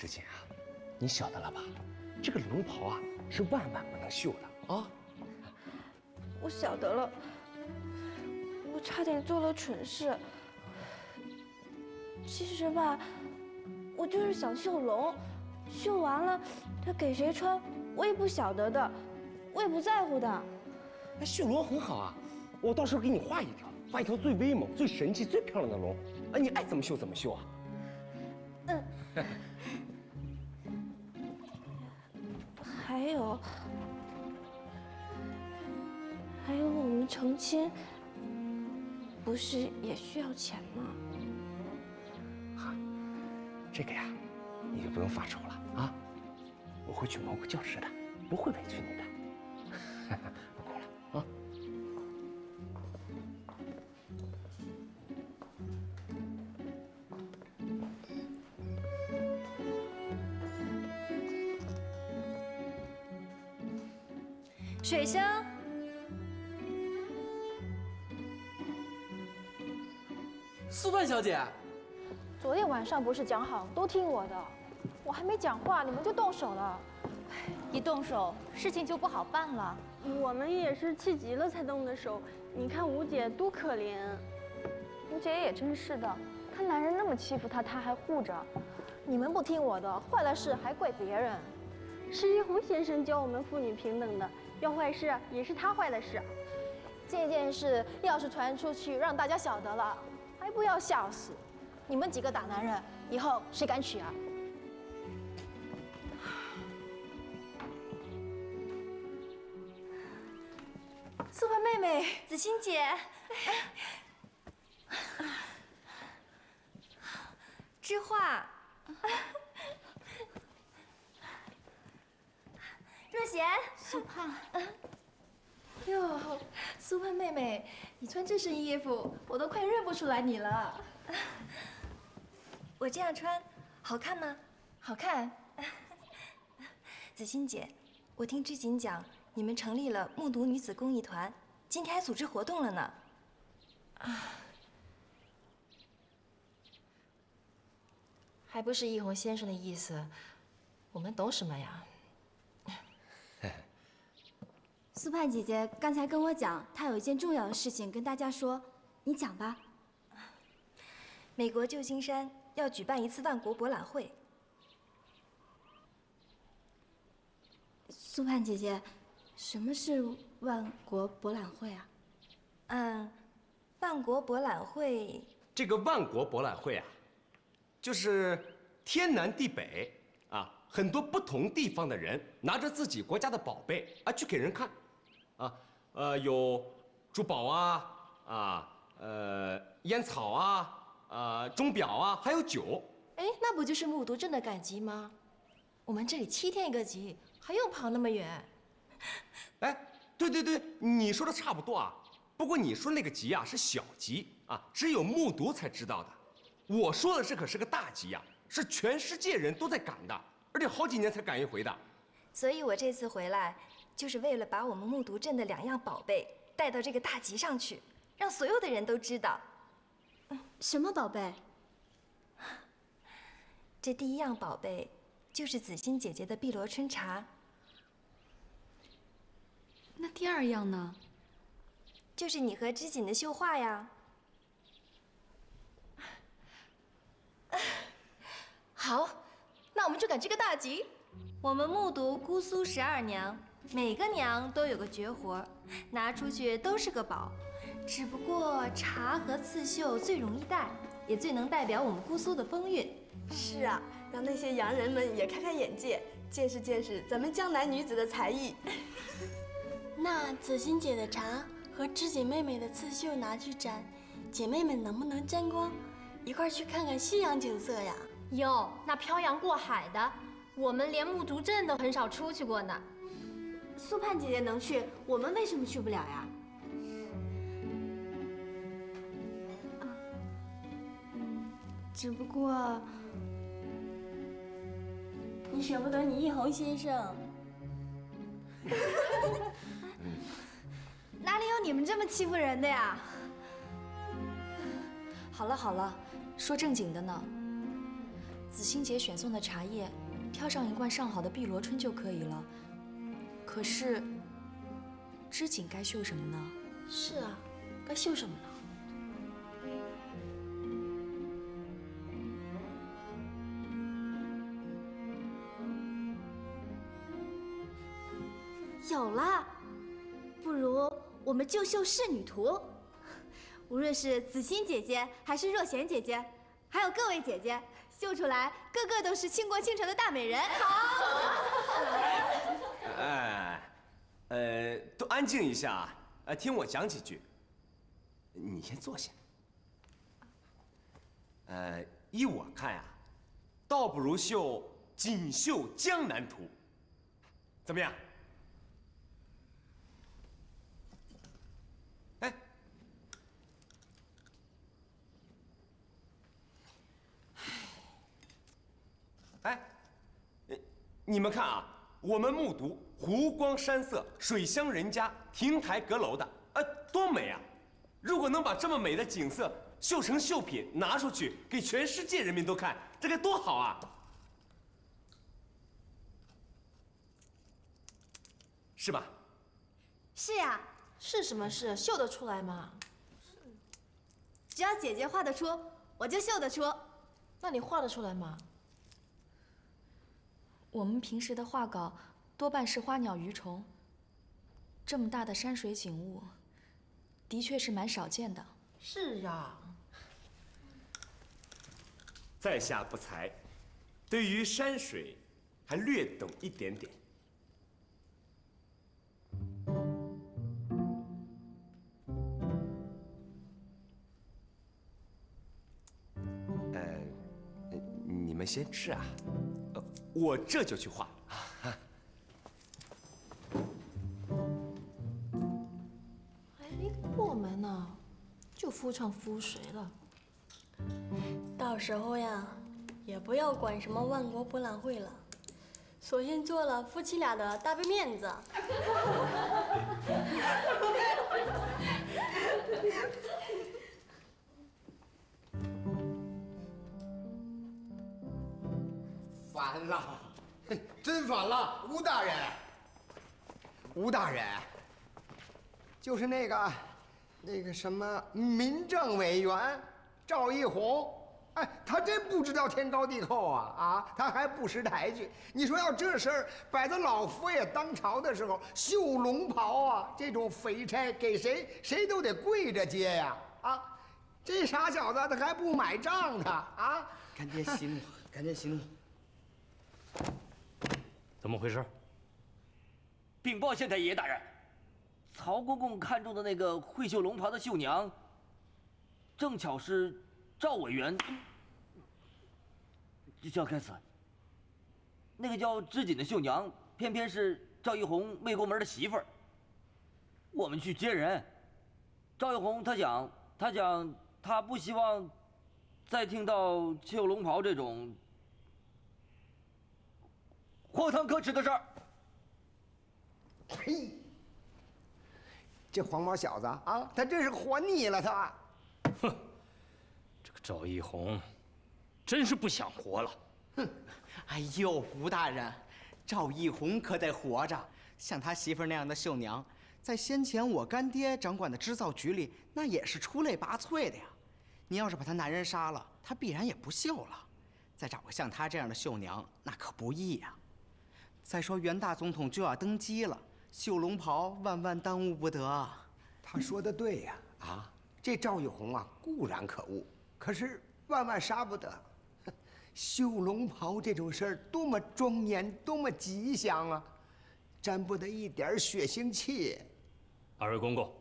知锦啊，你晓得了吧？这个龙袍啊，是万万不能绣的啊！我晓得了，我差点做了蠢事。其实吧，我就是想绣龙，绣完了，他给谁穿，我也不晓得的，我也不在乎的。那绣龙很好啊，我到时候给你画一条，画一条最威猛、最神气、最漂亮的龙，哎，你爱怎么绣怎么绣啊！嗯。还有，还有，我们成亲不是也需要钱吗？这个呀，你就不用发愁了啊！我会去谋个教师的，不会委屈你的。小姐，昨天晚上不是讲好都听我的，我还没讲话，你们就动手了。一动手，事情就不好办了。我们也是气急了才动的手。你看吴姐多可怜。吴姐也真是的，她男人那么欺负她，她还护着。你们不听我的，坏了事还怪别人。是一红先生教我们妇女平等的，要坏事也是他坏的事。这件事要是传出去，让大家晓得了，还不要笑死？你们几个大男人，以后谁敢娶啊？素芬妹妹，子欣姐，知画，若贤，苏盼，哟，苏盼妹妹，你穿这身衣服，我都快认不出来你了。我这样穿好看吗？好看。子欣姐，我听知锦讲，你们成立了木渎女子公益团，今天还组织活动了呢。啊，还不是易红先生的意思，我们懂什么呀？苏盼姐姐刚才跟我讲，她有一件重要的事情跟大家说，你讲吧。美国旧金山要举办一次万国博览会。苏盼姐姐，什么是万国博览会啊？嗯，万国博览会。这个万国博览会啊，就是天南地北啊，很多不同地方的人拿着自己国家的宝贝啊去给人看，啊，呃，有珠宝啊，啊，呃，烟草啊。呃，钟表啊，还有酒。哎，那不就是木渎镇的赶集吗？我们这里七天一个集，还用跑那么远？哎，对对对，你说的差不多啊。不过你说那个集啊是小集啊，只有木渎才知道的。我说的这可是个大集呀，是全世界人都在赶的，而且好几年才赶一回的。所以我这次回来，就是为了把我们木渎镇的两样宝贝带到这个大集上去，让所有的人都知道。什么宝贝？这第一样宝贝就是子欣姐姐的碧螺春茶。那第二样呢？就是你和织锦的绣画呀。好，那我们就赶这个大集。我们目睹姑苏十二娘，每个娘都有个绝活，拿出去都是个宝。只不过茶和刺绣最容易带，也最能代表我们姑苏的风韵。是啊，让那些洋人们也开开眼界，见识见识咱们江南女子的才艺。那子欣姐的茶和知锦妹妹的刺绣拿去展，姐妹们能不能沾光，一块儿去看看夕阳景色呀？哟，那漂洋过海的，我们连木渎镇都很少出去过呢。苏盼姐姐能去，我们为什么去不了呀？嗯，只不过你舍不得你一红先生？哪里有你们这么欺负人的呀？好了好了，说正经的呢。子欣姐选送的茶叶，挑上一罐上好的碧螺春就可以了。可是，织锦该绣什么呢？是啊，该绣什么呢？有了，不如我们就绣仕女图。无论是子欣姐姐，还是若贤姐姐，还有各位姐姐，绣出来个个都是倾国倾城的大美人。好，哎，呃，都安静一下，呃，听我讲几句。你先坐下。呃，依我看呀，倒不如绣《锦绣江南图》，怎么样？哎，哎，你们看啊，我们目睹湖光山色、水乡人家、亭台阁楼的，啊，多美啊！如果能把这么美的景色绣成绣品，拿出去给全世界人民都看，这该多好啊！是吧？是呀，是什么事？绣得出来吗？只要姐姐画得出，我就绣得出。那你画得出来吗？我们平时的画稿多半是花鸟鱼虫，这么大的山水景物，的确是蛮少见的。是啊，在下不才，对于山水还略懂一点点。呃，你们先吃啊，呃我这就去画。夫唱妇随了。到时候呀，也不要管什么万国博览会了，索性做了夫妻俩的大杯面子。反了，真反了，吴大人。吴大人，就是那个，那个什么民政委员赵一红，哎，他真不知道天高地厚啊啊，他还不识抬举。你说要这事儿摆在老佛爷当朝的时候，绣龙袍啊，这种肥差给谁谁都得跪着接呀啊！这傻小子他还不买账呢啊！赶紧息怒，赶紧息怒。怎么回事？禀报县太爷大人，曹公公看中的那个会绣龙袍的绣娘，正巧是赵委员。叫该死，那个叫织锦的绣娘，偏偏是赵一红未过门的媳妇儿。我们去接人，赵一红她讲，她讲，她不希望再听到绣龙袍这种荒唐可耻的事儿。嘿，这黄毛小子啊，他真是活腻了他。哼这个赵一红，真是不想活了。哼，哎呦，吴大人，赵一红可得活着。像他媳妇那样的绣娘，在先前我干爹掌管的织造局里，那也是出类拔萃的呀。你要是把他男人杀了，他必然也不绣了。再找个像他这样的绣娘，那可不易呀。再说袁大总统就要登基了，绣龙袍万万耽误不得。他说的对呀，啊，这赵玉红啊固然可恶，可是万万杀不得。绣龙袍这种事儿多么庄严，多么吉祥啊，沾不得一点血腥气。二位公公，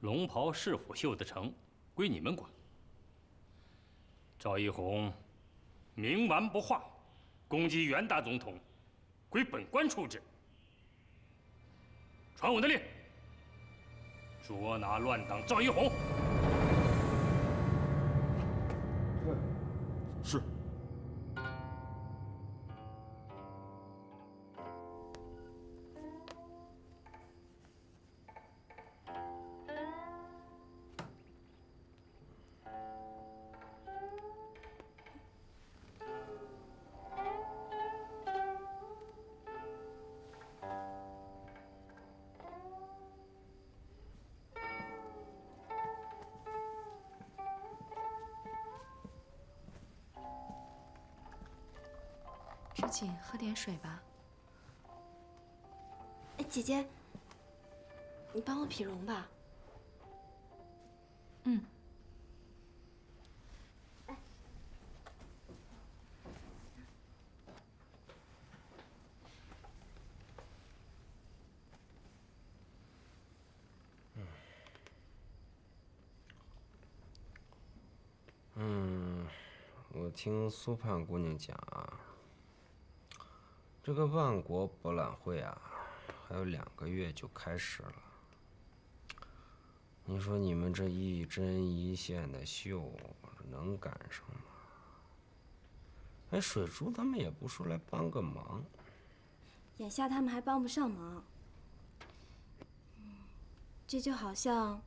龙袍是否绣得成，归你们管。赵一红冥顽不化，攻击袁大总统，归本官处置。传我的令，捉拿乱党赵一红。是。知锦，喝点水吧。哎，姐姐，你帮我品容吧。嗯。嗯，我听苏盼姑娘讲啊，这个万国博览会啊，还有两个月就开始了。你说你们这一针一线的绣，能赶上吗？哎，水珠他们也不说来帮个忙。眼下他们还帮不上忙。这就好像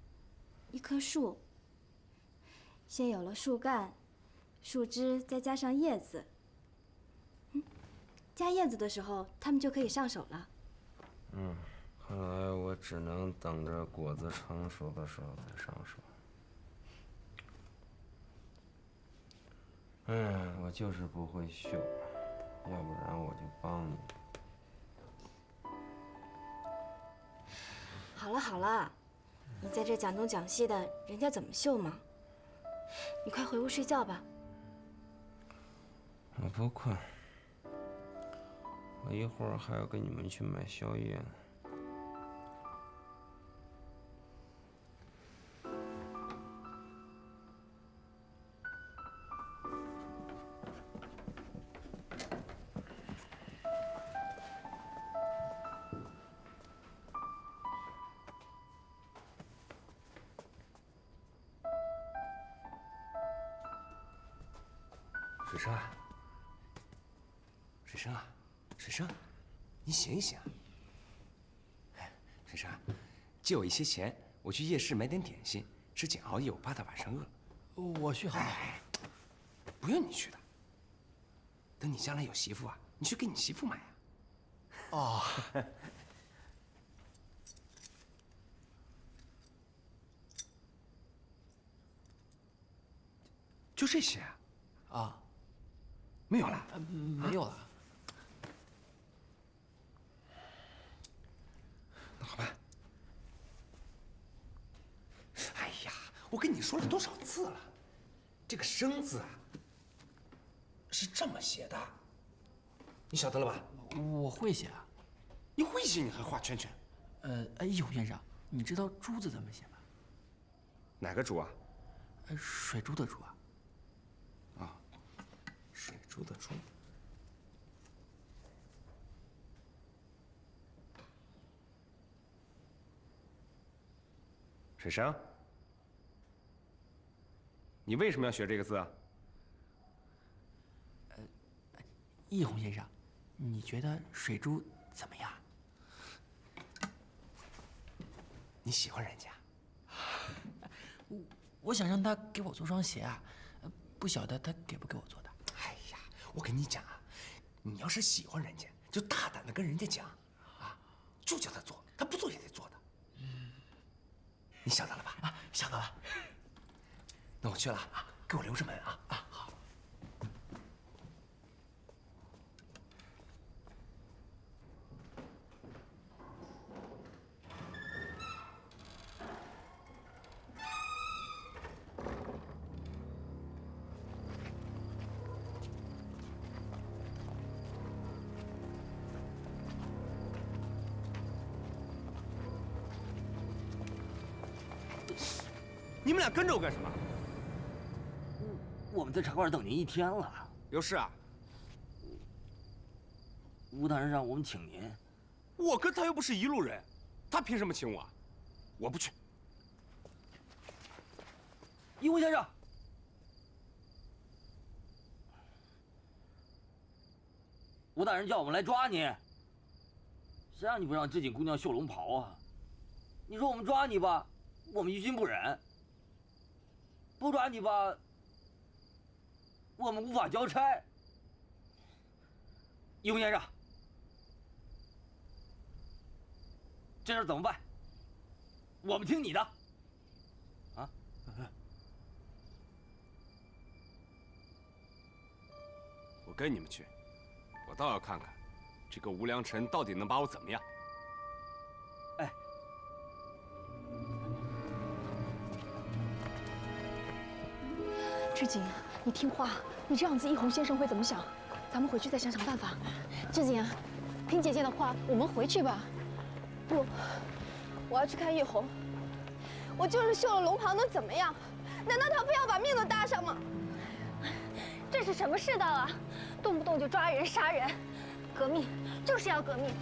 一棵树，先有了树干、树枝，再加上叶子。嗯，加叶子的时候，他们就可以上手了。嗯，看来我只能等着果子成熟的时候再上手。哎，我就是不会绣，要不然我就帮你。好了好了，你在这讲东讲西的，人家怎么绣嘛？你快回屋睡觉吧。我不困，一会儿还要跟你们去买宵夜呢。借我一些钱，我去夜市买点点心，吃紧熬夜，我怕他晚上饿。我去好了。不用你去的，等你将来有媳妇啊，你去给你媳妇买啊。哦。就这些啊？啊。没有了？没有了。那好吧。哎呀，我跟你说了多少次了，这个“生”字啊，是这么写的，你晓得了吧？我会写啊。你会写，你还画圈圈？呃，哎，易红先生，你知道“珠”字怎么写吗？哪个“珠”啊？呃，水珠的“珠”啊。啊，水珠的“珠”。水生，你为什么要学这个字啊？易红先生，你觉得水珠怎么样？你喜欢人家？我我想让他给我做双鞋啊，不晓得他给不给我做的。哎呀，我跟你讲啊，你要是喜欢人家，就大胆的跟人家讲，啊，就叫他做，他不做也得做的。嗯，你想到了吧？啊，想到了。那我去了啊给我留着门啊。啊好你们俩跟着我干什么？我们在茶馆等您一天了。有事啊？吴大人让我们请您。我跟他又不是一路人，他凭什么请我？我不去。一红先生，吴大人叫我们来抓你。谁让你不让织锦姑娘绣龙袍啊？你说我们抓你吧，我们于心不忍；不抓你吧，我们无法交差。一红先生，这事怎么办？我们听你的。啊？我跟你们去，我倒要看看，这个吴良辰到底能把我怎么样。哎，志锦，你听话，你这样子，易红先生会怎么想？咱们回去再想想办法。志景，听姐姐的话，我们回去吧。不，我要去看易红。我就是绣了龙袍，能怎么样？难道他非要把命都搭上吗？这是什么世道啊？动不动就抓人杀人，革命就是要革命。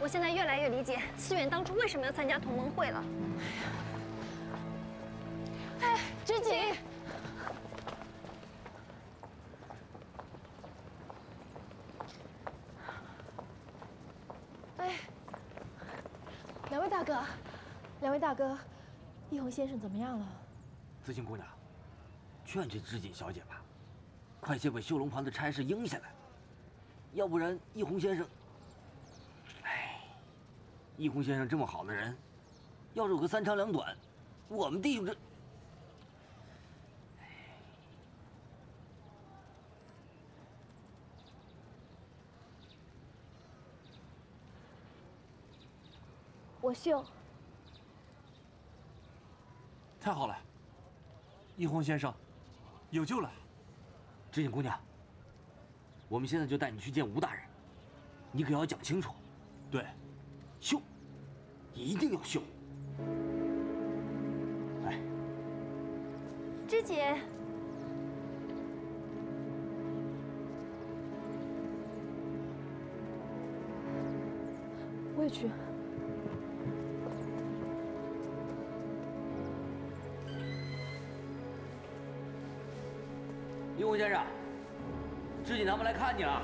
我现在越来越理解思远当初为什么要参加同盟会了。哎，织锦。哎，两位大哥，两位大哥，易红先生怎么样了？紫晴姑娘，劝劝织锦小姐吧，快些把绣龙袍的差事应下来，要不然易红先生，哎，易红先生这么好的人，要是有个三长两短，我们弟兄这……我绣。太好了，易红先生，有救了。知锦姑娘，我们现在就带你去见吴大人，你可要讲清楚。对，秀，一定要秀。来，知姐，我也去。吴先生，知锦他们来看你了。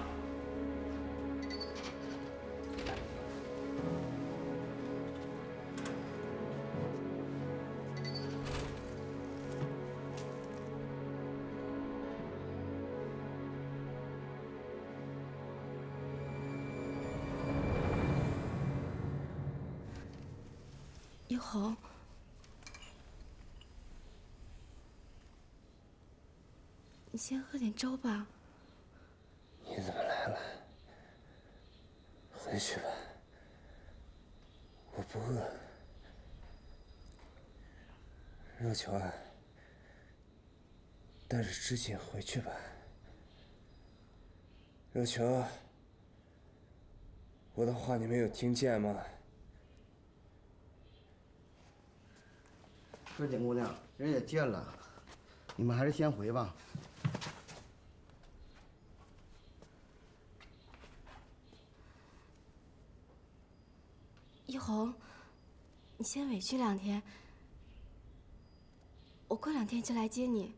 先喝点粥吧。你怎么来了？回去吧，我不饿。若秋啊，带着知锦回去吧。若秋，我的话你没有听见吗？织锦姑娘，人也见了，你们还是先回吧。一红，你先委屈两天，我过两天就来接你。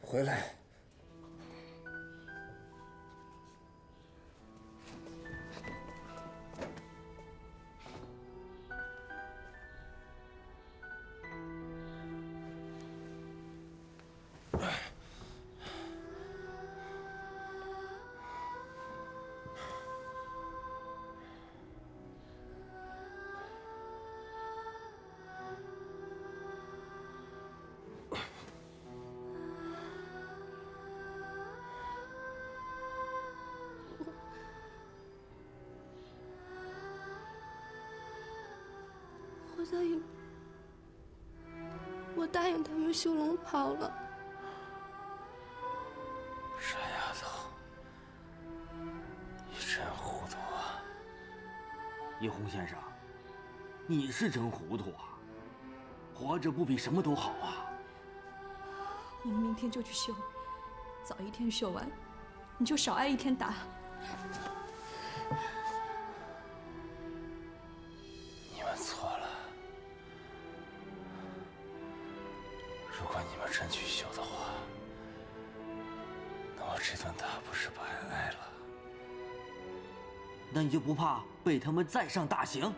回来。答应他们绣龙跑了。傻丫头，你真糊涂啊！一红先生，你是真糊涂啊！活着不比什么都好啊！我们明天就去绣，早一天绣完，你就少挨一天打。如果你们真去修的话，那我这顿打不是白挨了？那你就不怕被他们再上大刑？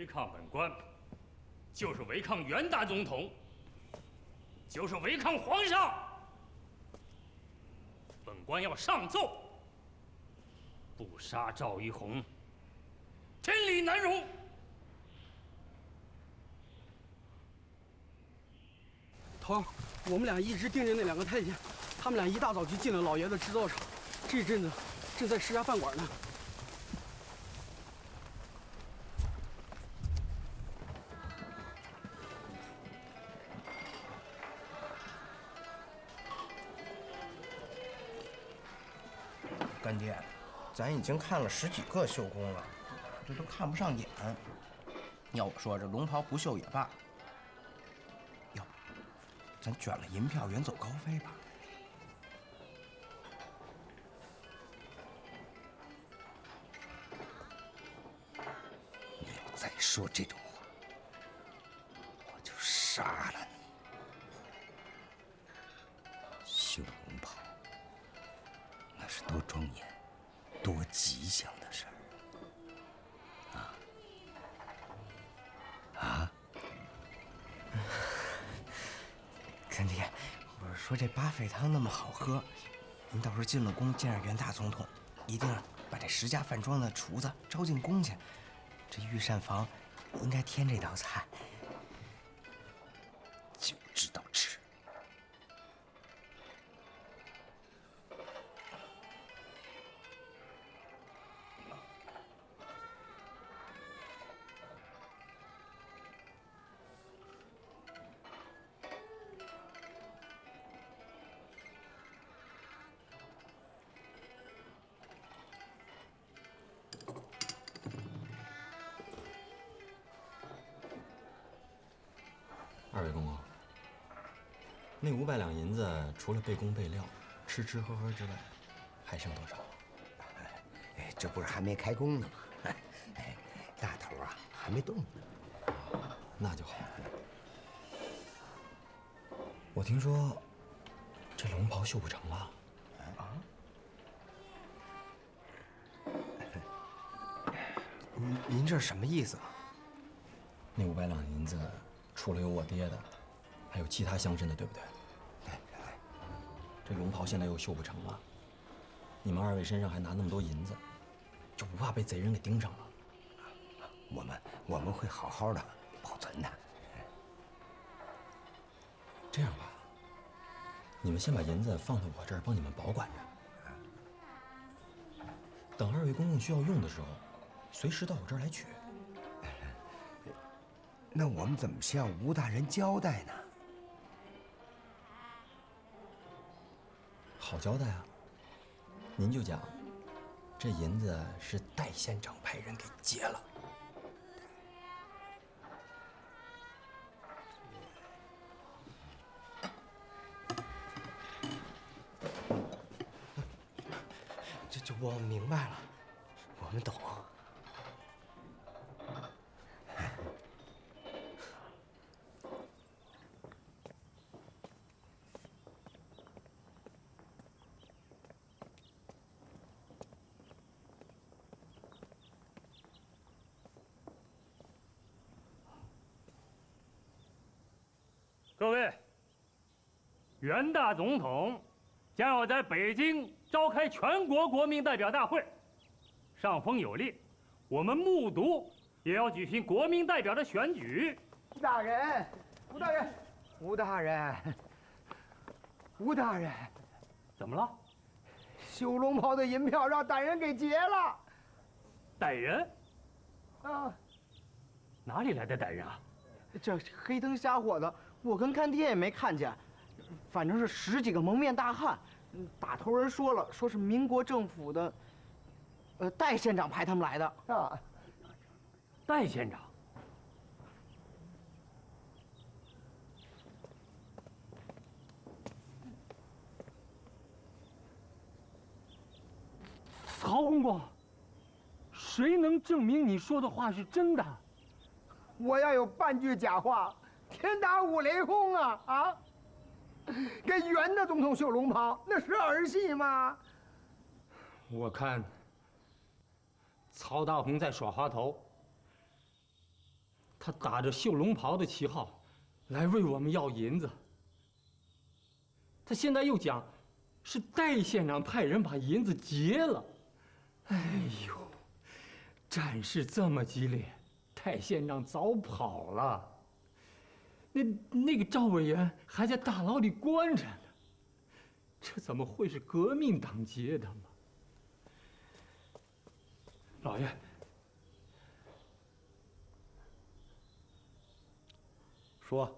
违抗本官，就是违抗袁大总统，就是违抗皇上。本官要上奏，不杀赵一红，天理难容。头儿，我们俩一直盯着那两个太监，他们俩一大早就进了老爷的制造厂，这阵子正在施家饭馆呢。咱已经看了十几个绣工了，这都看不上眼。要我说，这龙袍不绣也罢。要不，咱卷了银票，远走高飞吧。你要再说这种话，我就杀了你。绣龙袍，那是多庄严、多吉祥的事儿啊！啊！干爹，我是说这八沸汤那么好喝，您到时候进了宫见着袁大总统，一定把这十家饭庄的厨子招进宫去。这御膳房应该添这道菜，除了备工备料、吃吃喝喝之外，还剩多少？哎，这不是还没开工呢吗？哎，大头啊，还没动呢。那就好。我听说这龙袍绣不成了。啊？您您这是什么意思啊？那五百两银子，除了有我爹的，还有其他乡绅的，对不对？对。这龙袍现在又绣不成了，你们二位身上还拿那么多银子，就不怕被贼人给盯上了？我们我们会好好的保存的。这样吧，你们先把银子放到我这儿，帮你们保管着。等二位公公需要用的时候，随时到我这儿来取。那我们怎么向吴大人交代呢？好。交代啊。您就讲，这银子是戴县长派人给劫了。这这我明白了，我们懂。各位，袁大总统将要在北京召开全国国民代表大会，上峰有令，我们木渎也要举行国民代表的选举。吴大人，吴大人，吴大人，吴大人，怎么了？修龙袍的银票让歹人给劫了。歹人？啊，哪里来的歹人啊？这黑灯瞎火的，我跟干爹也没看见，反正是十几个蒙面大汉。嗯打头人说了，说是民国政府的，呃，戴县长派他们来的。啊，戴县长。曹公公，谁能证明你说的话是真的？我要有半句假话，天打五雷轰啊啊！给袁大总统绣龙袍，那是儿戏吗？我看曹大红在耍滑头，他打着绣龙袍的旗号来为我们要银子。他现在又讲是戴县长派人把银子劫了。哎呦，战事这么激烈，戴县长早跑了。那那个赵委员还在大牢里关着呢，这怎么会是革命党劫的嘛？老爷，说，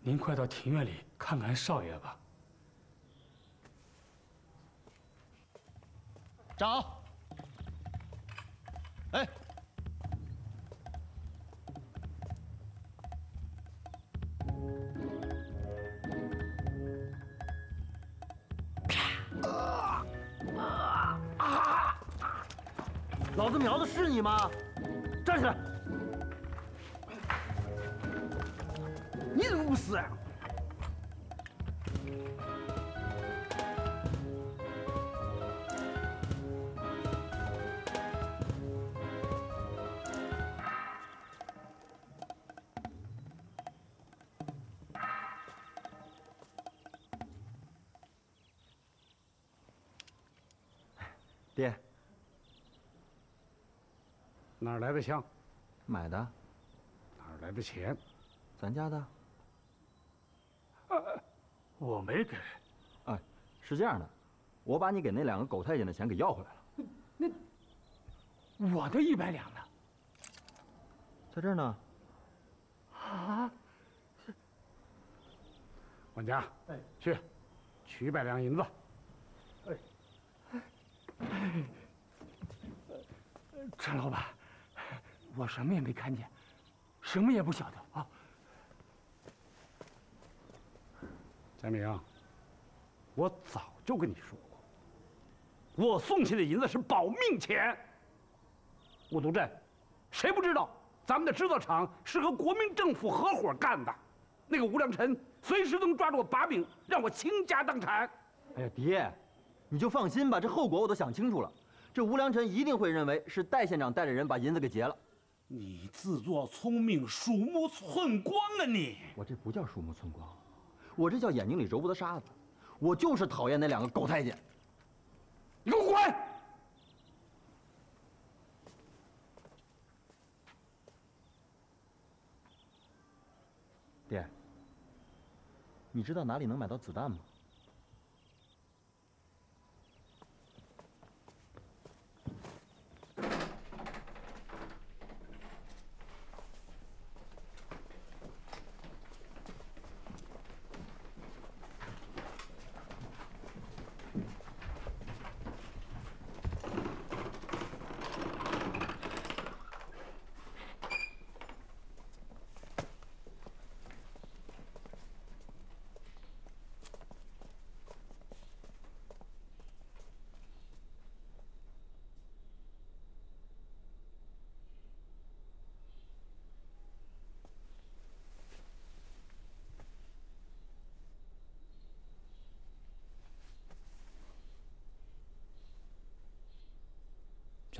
您快到庭院里看看少爷吧。站啊！老子瞄的是你吗？站起来！你怎么不死啊？哪儿来的枪？买的，哪儿来的钱？咱家的。我没给。哎，是这样的，我把你给那两个狗太监的钱给要回来了。那我的一百两呢？在这儿呢。啊！管家，哎，去，取一百两银子。哎，陈老板，我什么也没看见，什么也不晓得啊。佳明，我早就跟你说过，我送去的银子是保命钱。雾都镇，谁不知道咱们的制造厂是和国民政府合伙干的？那个吴良辰随时能抓住我把柄，让我倾家荡产。哎呀，爹，你就放心吧，这后果我都想清楚了。这吴良辰一定会认为是戴县长带着人把银子给劫了。你自作聪明，鼠目寸光啊你！我这不叫鼠目寸光，我这叫眼睛里揉不得沙子。我就是讨厌那两个狗太监。你给我滚！爹，你知道哪里能买到子弹吗？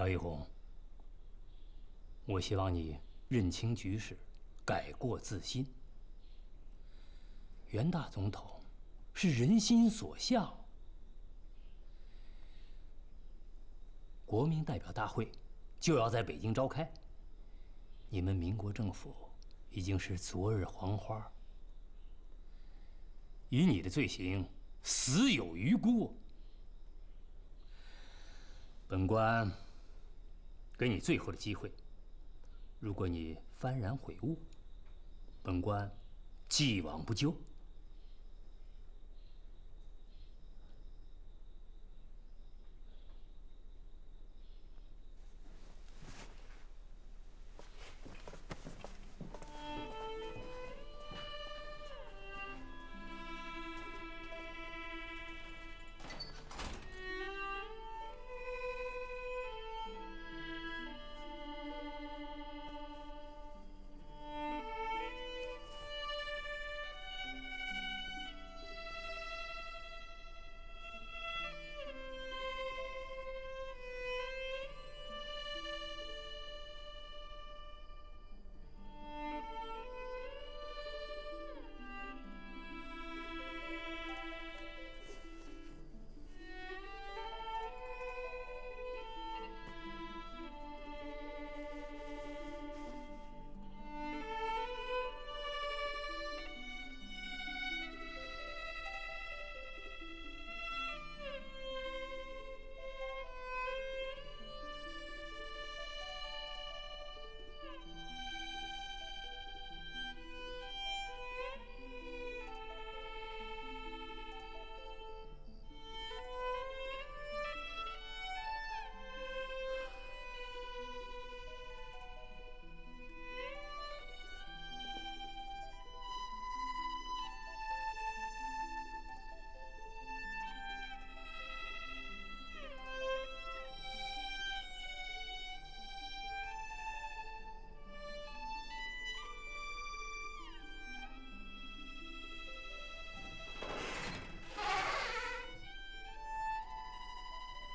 赵一红，我希望你认清局势，改过自新。袁大总统是人心所向，国民代表大会就要在北京召开。你们民国政府已经是昨日黄花，以你的罪行，死有余辜。本官给你最后的机会，如果你幡然悔悟，本官既往不咎。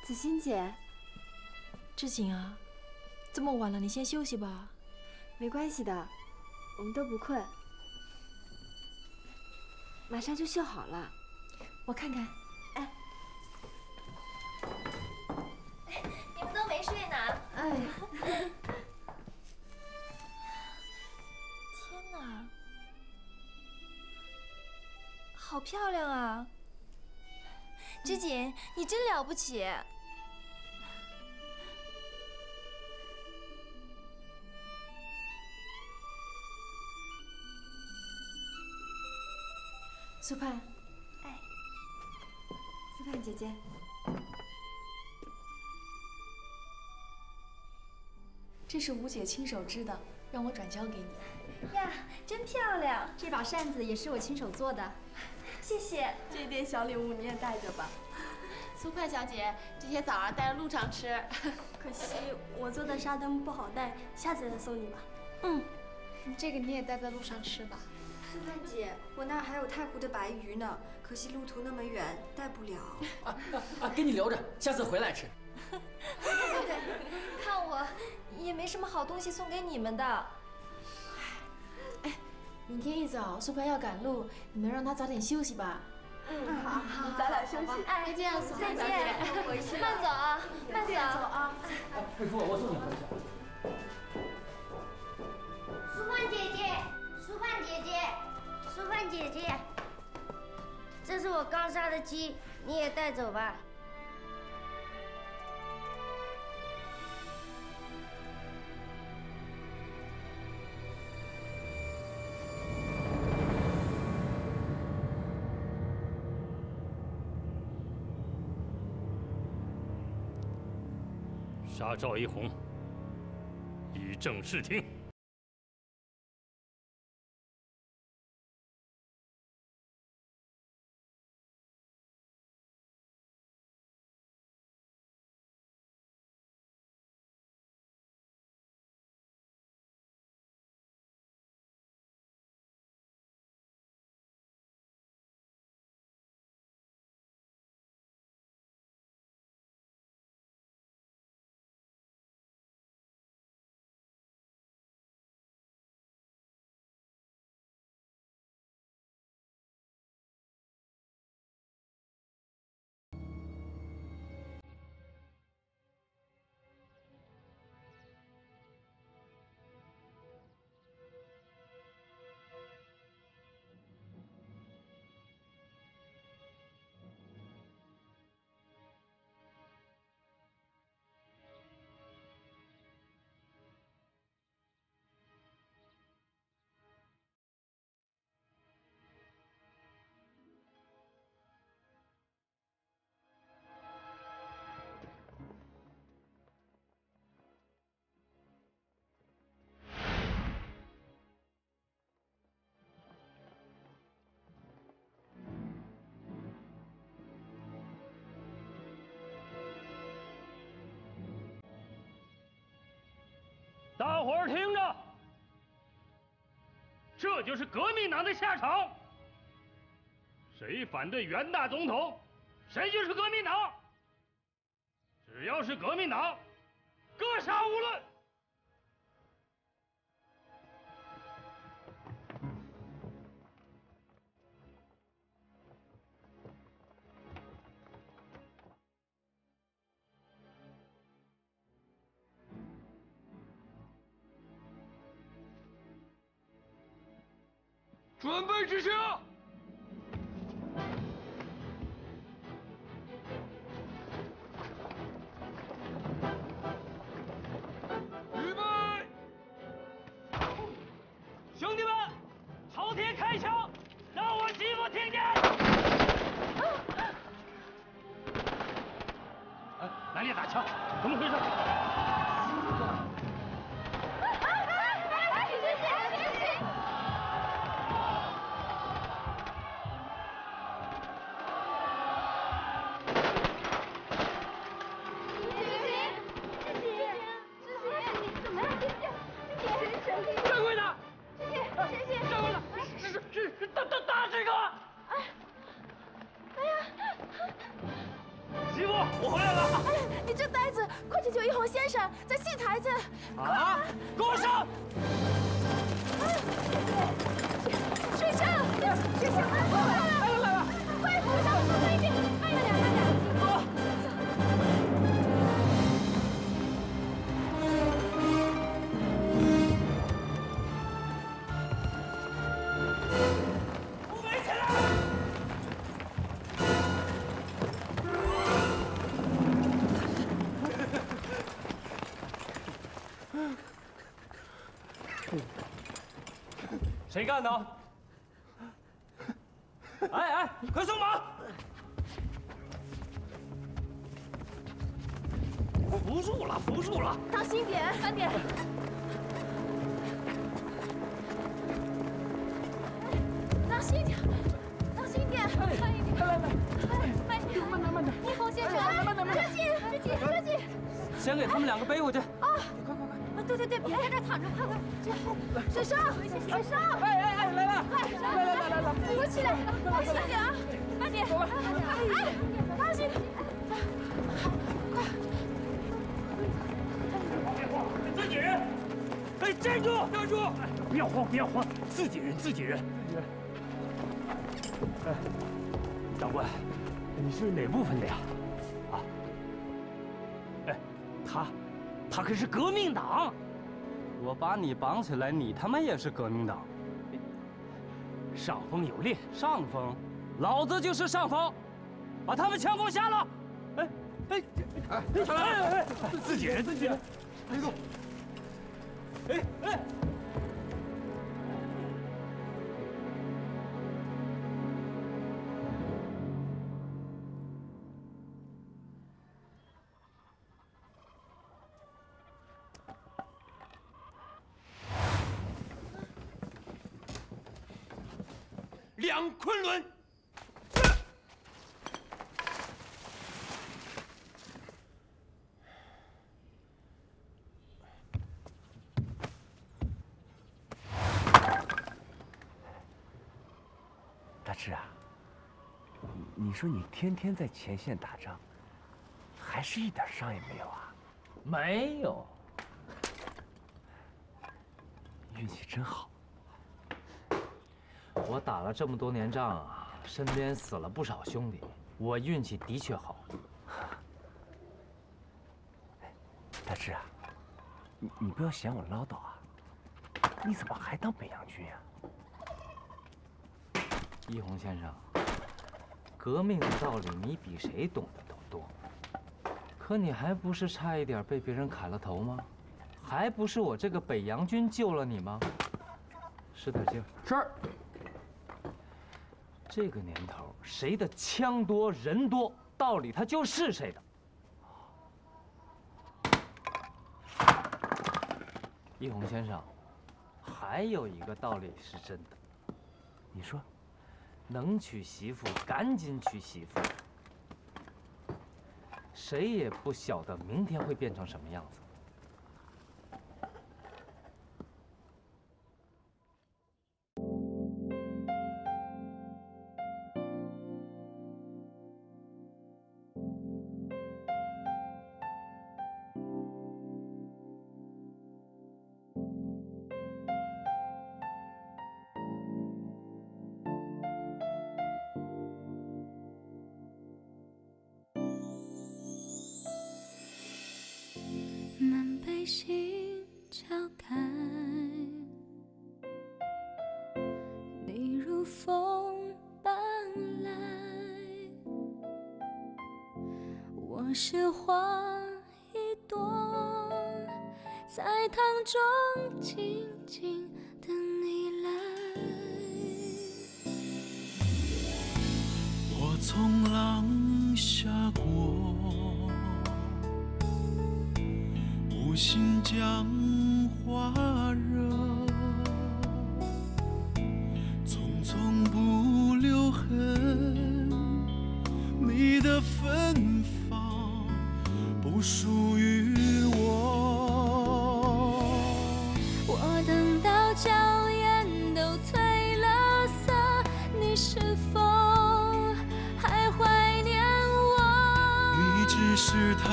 子欣姐，志锦啊，这么晚了，你先休息吧。没关系的，我们都不困，马上就绣好了。我看看，哎，你们都没睡呢？哎，天哪，好漂亮啊！芝锦，你真了不起。苏盼，哎，苏盼姐姐，这是吴姐亲手织的，让我转交给你。呀，真漂亮！这把扇子也是我亲手做的，谢谢。这点小礼物你也带着吧。苏盼小姐，这些枣儿带着路上吃。可惜我做的沙灯不好带，下次再送你吧。嗯，这个你也带在路上吃吧。苏盼姐，我那儿还有太湖的白鱼呢，可惜路途那么远，带不了。啊啊啊！给你留着，下次回来吃。对对对，看我也没什么好东西送给你们的。哎，明天一早苏白要赶路，你们让他早点休息吧。嗯，好，好，咱俩休息。哎，再见，苏再盼小姐。见，慢走啊，慢走啊。佩夫，我送你回去。是我刚杀的鸡，你也带走吧。杀赵一红，以正视听。大伙儿听着，这就是革命党的下场。谁反对袁大总统，谁就是革命党。只要是革命党，格杀勿论。准备执行。谁干的？哎哎，快松绑！扶住了，扶住了！当心点，慢点。当心点，当心点，慢一点。来来来，慢一点，慢点慢点。一红先生，慢点慢点，这紧，这紧，这紧。先给他们两个背回去。对，别在这躺着，快快，这水生，水生，哎哎哎，来了，快，来来来来来，扶起来，当心点啊，慢点，走吧，哎，当心，快。自己人！哎，站住！站住！不要慌，不要慌，自己人，自己人。哎，长官，你是哪部分的呀？啊？哎，他，他可是革命党。我把你绑起来，你他妈也是革命党。上峰有令，上峰，老子就是上峰，把他们枪给我下了。哎哎哎哎哎！自己人，自己人，别动！哎哎！两昆仑。大志啊，你说你天天在前线打仗，还是一点伤也没有啊？没有，运气真好。我打了这么多年仗啊，身边死了不少兄弟，我运气的确好。大志啊，你你不要嫌我唠叨啊，你怎么还当北洋军啊、一红先生，革命的道理你比谁懂得都多，可你还不是差一点被别人砍了头吗？还不是我这个北洋军救了你吗？使点劲儿。是。这个年头，谁的枪多人多，道理他就是谁的。易红先生，还有一个道理是真的。你说，能娶媳妇赶紧娶媳妇。谁也不晓得明天会变成什么样子。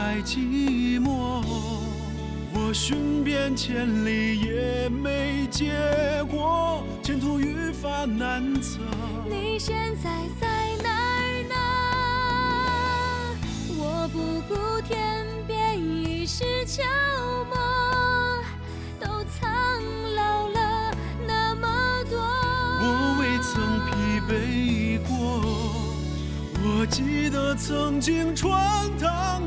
太寂寞，我寻遍千里也没结果，前途愈发难测。你现在在哪儿呢？我不顾天边已是秋末，都苍老了那么多。我未曾疲惫过，我记得曾经穿堂